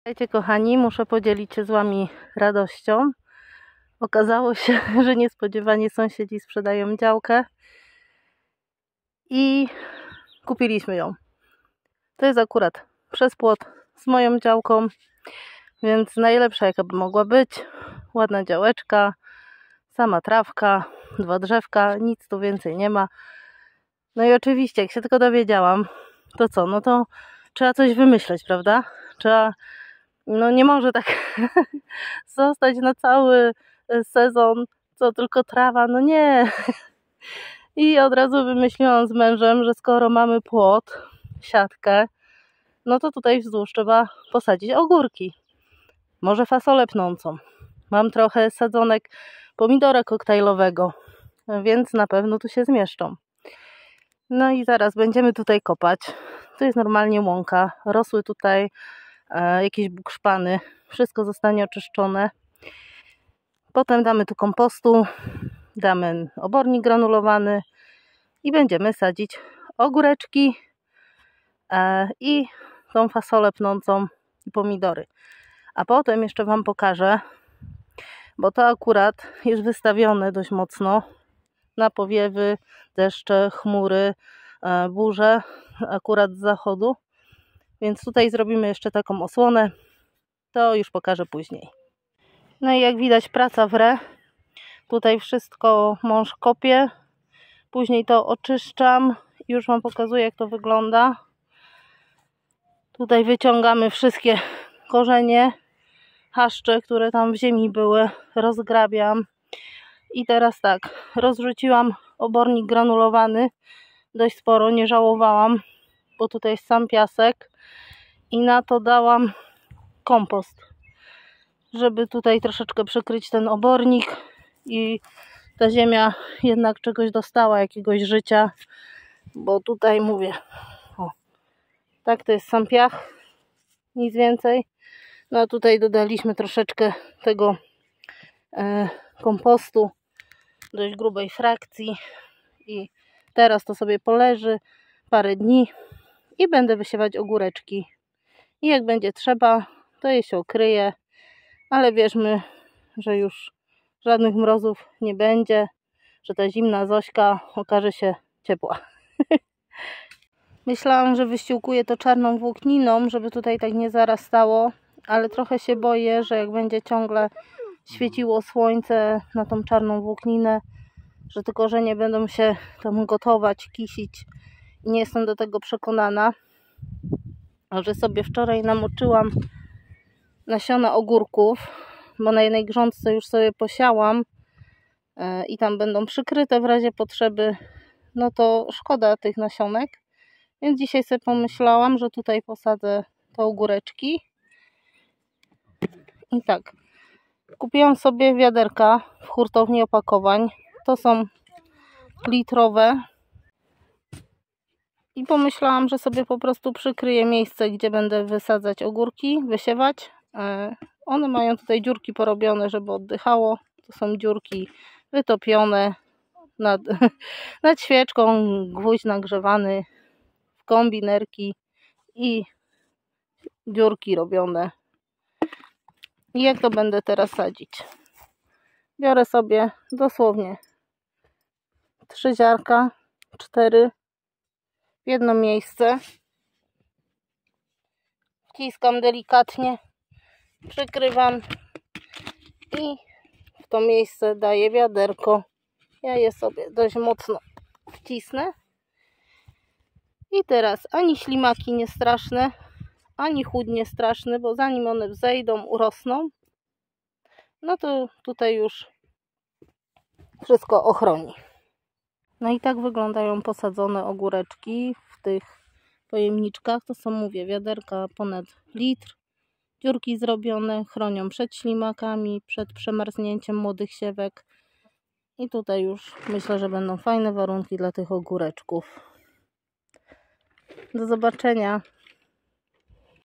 Słuchajcie kochani, muszę podzielić się z Wami radością. Okazało się, że niespodziewanie sąsiedzi sprzedają działkę i kupiliśmy ją. To jest akurat przez płot z moją działką, więc najlepsza jaka by mogła być. Ładna działeczka, sama trawka, dwa drzewka, nic tu więcej nie ma. No i oczywiście, jak się tylko dowiedziałam, to co? No to trzeba coś wymyśleć, prawda? Trzeba, no nie może tak zostać na cały sezon, co tylko trawa, no nie. I od razu wymyśliłam z mężem, że skoro mamy płot, siatkę, no to tutaj wzdłuż trzeba posadzić ogórki. Może fasolę pnącą. Mam trochę sadzonek pomidora koktajlowego, więc na pewno tu się zmieszczą. No i zaraz będziemy tutaj kopać. To jest normalnie łąka. Rosły tutaj e, jakieś bukszpany. Wszystko zostanie oczyszczone. Potem damy tu kompostu, damy obornik granulowany i będziemy sadzić ogóreczki e, i tą fasolę pnącą i pomidory. A potem jeszcze Wam pokażę, bo to akurat jest wystawione dość mocno na powiewy, deszcze, chmury, e, burze, akurat z zachodu. Więc tutaj zrobimy jeszcze taką osłonę. To już pokażę później. No i jak widać praca w re. Tutaj wszystko mąż kopie. Później to oczyszczam. Już Wam pokazuję jak to wygląda. Tutaj wyciągamy wszystkie korzenie, haszcze, które tam w ziemi były. Rozgrabiam. I teraz tak, rozrzuciłam obornik granulowany dość sporo, nie żałowałam, bo tutaj jest sam piasek i na to dałam kompost, żeby tutaj troszeczkę przykryć ten obornik i ta ziemia jednak czegoś dostała, jakiegoś życia, bo tutaj mówię, o, tak to jest sam piach, nic więcej. No a tutaj dodaliśmy troszeczkę tego e, kompostu, dość grubej frakcji i teraz to sobie poleży parę dni i będę wysiewać ogóreczki i jak będzie trzeba to je się okryje. Ale wierzmy, że już żadnych mrozów nie będzie że ta zimna Zośka okaże się ciepła. Myślałam, że wyściółkuję to czarną włókniną żeby tutaj tak nie zarastało ale trochę się boję, że jak będzie ciągle świeciło słońce na tą czarną włókninę, że te korzenie będą się tam gotować, kisić. Nie jestem do tego przekonana. Że sobie wczoraj namoczyłam nasiona ogórków, bo na jednej grządce już sobie posiałam e, i tam będą przykryte w razie potrzeby, no to szkoda tych nasionek. Więc dzisiaj sobie pomyślałam, że tutaj posadzę te ogóreczki. I tak, Kupiłam sobie wiaderka w hurtowni opakowań. To są litrowe. I pomyślałam, że sobie po prostu przykryję miejsce, gdzie będę wysadzać ogórki, wysiewać. E, one mają tutaj dziurki porobione, żeby oddychało. To są dziurki wytopione nad, nad świeczką, gwóźdź nagrzewany w kombinerki i dziurki robione i jak to będę teraz sadzić? Biorę sobie dosłownie trzy ziarka, cztery w jedno miejsce. Wciskam delikatnie, przykrywam i w to miejsce daję wiaderko. Ja je sobie dość mocno wcisnę. I teraz ani ślimaki nie straszne, ani chłód nie straszny, bo zanim one wzejdą, urosną, no to tutaj już wszystko ochroni. No i tak wyglądają posadzone ogóreczki w tych pojemniczkach. To są, mówię, wiaderka ponad litr. Dziurki zrobione, chronią przed ślimakami, przed przemarznięciem młodych siewek. I tutaj już myślę, że będą fajne warunki dla tych ogóreczków. Do zobaczenia.